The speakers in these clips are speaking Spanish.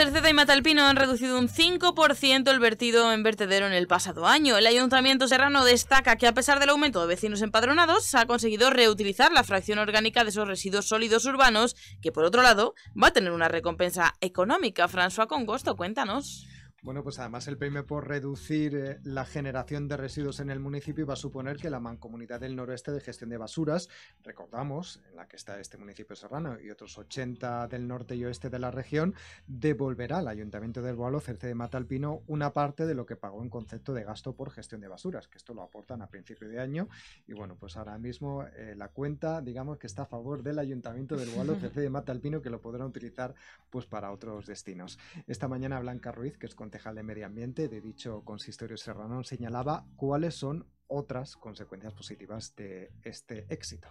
Cerceda y Matalpino han reducido un 5% el vertido en vertedero en el pasado año. El Ayuntamiento Serrano destaca que a pesar del aumento de vecinos empadronados, se ha conseguido reutilizar la fracción orgánica de esos residuos sólidos urbanos, que por otro lado va a tener una recompensa económica. François Congosto, cuéntanos. Bueno, pues además el premio por reducir eh, la generación de residuos en el municipio va a suponer que la Mancomunidad del Noroeste de Gestión de Basuras, recordamos, en la que está este municipio serrano y otros 80 del norte y oeste de la región, devolverá al Ayuntamiento del Boalo, Cerce de Matalpino, una parte de lo que pagó en concepto de gasto por gestión de basuras, que esto lo aportan a principio de año. Y bueno, pues ahora mismo eh, la cuenta, digamos que está a favor del Ayuntamiento del Boalo, Cerce de Matalpino, que lo podrán utilizar pues para otros destinos. Esta mañana Blanca Ruiz, que es con concejal de Medio Ambiente de dicho consistorio serrano señalaba cuáles son otras consecuencias positivas de este éxito.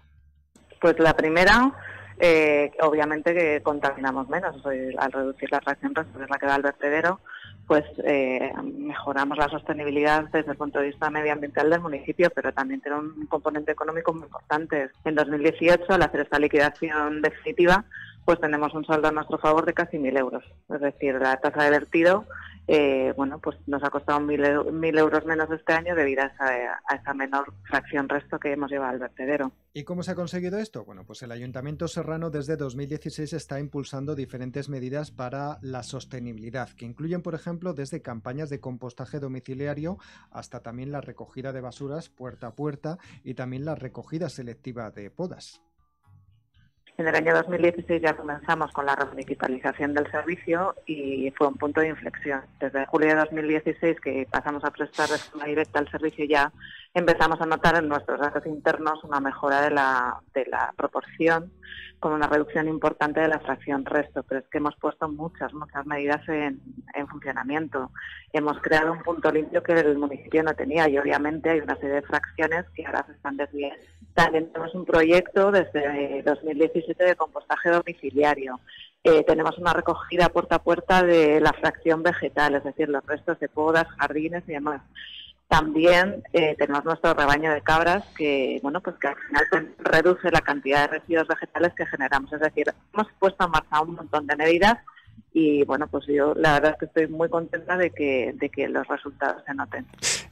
Pues la primera, eh, obviamente que contaminamos menos. Al reducir la fracción que es la que da el vertedero, pues eh, mejoramos la sostenibilidad desde el punto de vista medioambiental del municipio, pero también tiene un componente económico muy importante. En 2018, al hacer esta liquidación definitiva, pues tenemos un saldo a nuestro favor de casi 1.000 euros. Es decir, la tasa de vertido eh, bueno, pues nos ha costado mil, euros menos este año debido a esa, menor fracción resto que hemos llevado al vertedero. ¿Y cómo se ha conseguido esto? Bueno, pues el Ayuntamiento Serrano desde 2016 está impulsando diferentes medidas para la sostenibilidad, que incluyen, por ejemplo, desde campañas de compostaje domiciliario hasta también la recogida de basuras puerta a puerta y también la recogida selectiva de podas. En el año 2016 ya comenzamos con la redigitalización del servicio y fue un punto de inflexión. Desde julio de 2016 que pasamos a prestar de forma directa el servicio ya empezamos a notar en nuestros datos internos una mejora de la, de la proporción con una reducción importante de la fracción resto, pero es que hemos puesto muchas, muchas medidas en, en, funcionamiento. Hemos creado un punto limpio que el municipio no tenía y obviamente hay una serie de fracciones que ahora se están desviando. También tenemos un proyecto desde 2017 de compostaje domiciliario. Eh, tenemos una recogida puerta a puerta de la fracción vegetal, es decir, los restos de podas, jardines y demás. También eh, tenemos nuestro rebaño de cabras que, bueno, pues que al final reduce la cantidad de residuos vegetales que generamos. Es decir, hemos puesto en marcha un montón de medidas y, bueno, pues yo la verdad es que estoy muy contenta de que, de que los resultados se noten.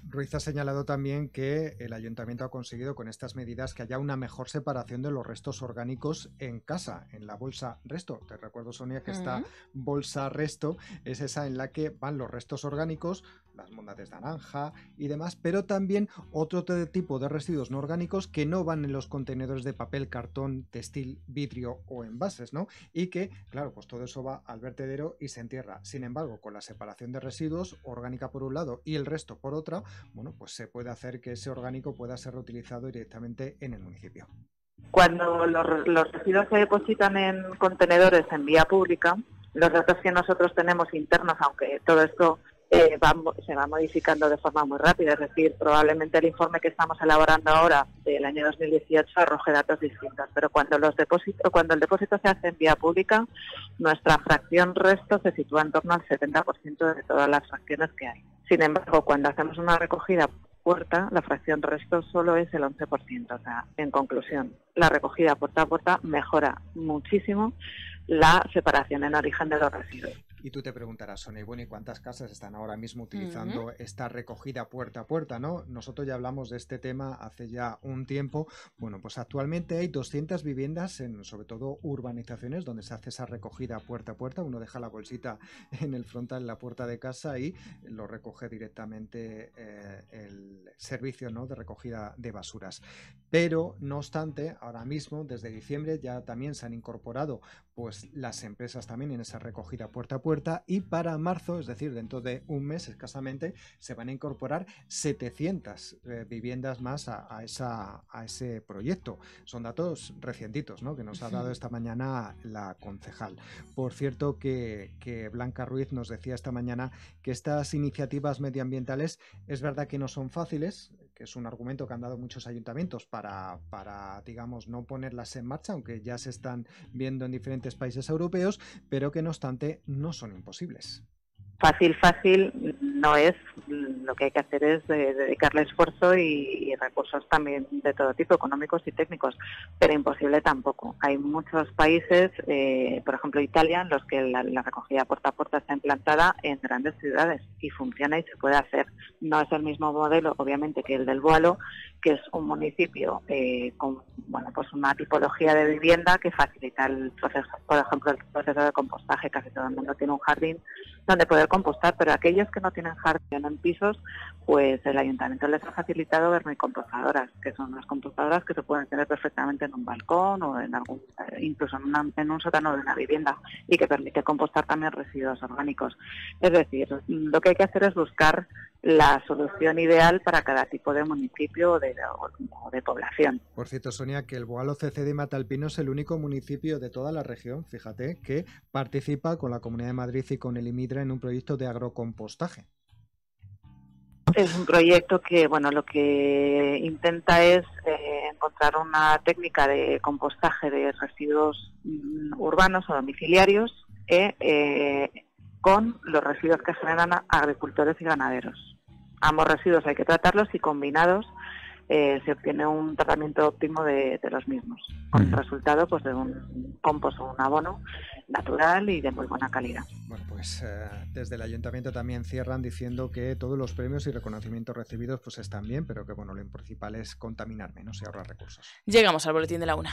Ruiz ha señalado también que el ayuntamiento ha conseguido con estas medidas que haya una mejor separación de los restos orgánicos en casa, en la bolsa resto. Te recuerdo, Sonia, que esta bolsa resto es esa en la que van los restos orgánicos, las bondades de naranja y demás, pero también otro tipo de residuos no orgánicos que no van en los contenedores de papel, cartón, textil, vidrio o envases, ¿no? Y que, claro, pues todo eso va al vertedero y se entierra. Sin embargo, con la separación de residuos, orgánica por un lado y el resto por otra, bueno, pues se puede hacer que ese orgánico pueda ser reutilizado directamente en el municipio. Cuando los, residuos se depositan en contenedores en vía pública, los datos que nosotros tenemos internos, aunque todo esto eh, se va modificando de forma muy rápida. Es decir, probablemente el informe que estamos elaborando ahora del año 2018 arroje datos distintos. Pero cuando los depósitos, cuando el depósito se hace en vía pública, nuestra fracción resto se sitúa en torno al 70% de todas las fracciones que hay. Sin embargo, cuando hacemos una recogida puerta, la fracción resto solo es el 11%. O sea, en conclusión, la recogida puerta a puerta mejora muchísimo la separación en origen de los residuos. Y tú te preguntarás, Sonia, bueno, ¿y cuántas casas están ahora mismo utilizando esta recogida puerta a puerta? ¿no? Nosotros ya hablamos de este tema hace ya un tiempo. Bueno, pues actualmente hay 200 viviendas, en sobre todo urbanizaciones, donde se hace esa recogida puerta a puerta. Uno deja la bolsita en el frontal, en la puerta de casa y lo recoge directamente eh, el servicio ¿no? de recogida de basuras. Pero, no obstante, ahora mismo, desde diciembre, ya también se han incorporado pues, las empresas también en esa recogida puerta a puerta y para marzo, es decir, dentro de un mes escasamente, se van a incorporar 700 eh, viviendas más a, esa, a ese proyecto. Son datos recientitos ¿no? que nos ha dado esta mañana la concejal. Por cierto que, que Blanca Ruiz nos decía esta mañana que estas iniciativas medioambientales es verdad que no son fáciles, que es un argumento que han dado muchos ayuntamientos para, para, digamos, no ponerlas en marcha, aunque ya se están viendo en diferentes países europeos, pero que no obstante no son imposibles. Fácil, fácil no es, lo que hay que hacer es dedicarle esfuerzo y, recursos también de todo tipo, económicos y técnicos, pero imposible tampoco. Hay muchos países, eh, por ejemplo Italia, en los que la, recogida puerta a puerta está implantada en grandes ciudades y funciona y se puede hacer. No es el mismo modelo, obviamente, que el del Boalo, que es un municipio eh, con bueno, pues una tipología de vivienda que facilita el proceso, por ejemplo, el proceso de compostaje. Casi todo el mundo tiene un jardín donde poder compostar, pero aquellos que no tienen jardín en pisos, pues el ayuntamiento les ha facilitado vermicompostadoras, que son las compostadoras que se pueden tener perfectamente en un balcón o en algún, eh, incluso en, en un sótano de una vivienda y que permite compostar también residuos orgánicos. Es decir, lo que hay que hacer es buscar la solución ideal para cada tipo de municipio o de, población. Por cierto, Sonia, que el Boalo CC de Matalpino es el único municipio de toda la región, fíjate, que participa con la Comunidad de Madrid y con el IMIDRA en un proyecto de agrocompostaje. Es un proyecto que, bueno, lo que intenta es eh, encontrar una técnica de compostaje de residuos mm, urbanos o domiciliarios eh, eh, con los residuos que generan agricultores y ganaderos. Ambos residuos hay que tratarlos y combinados eh, se obtiene un tratamiento óptimo de, los mismos, con el resultado pues de un compost o un abono natural y de muy buena calidad. Bueno, pues eh, desde el ayuntamiento también cierran diciendo que todos los premios y reconocimientos recibidos pues están bien, pero que bueno, lo principal es contaminar menos y ahorrar recursos. Llegamos al boletín de la una.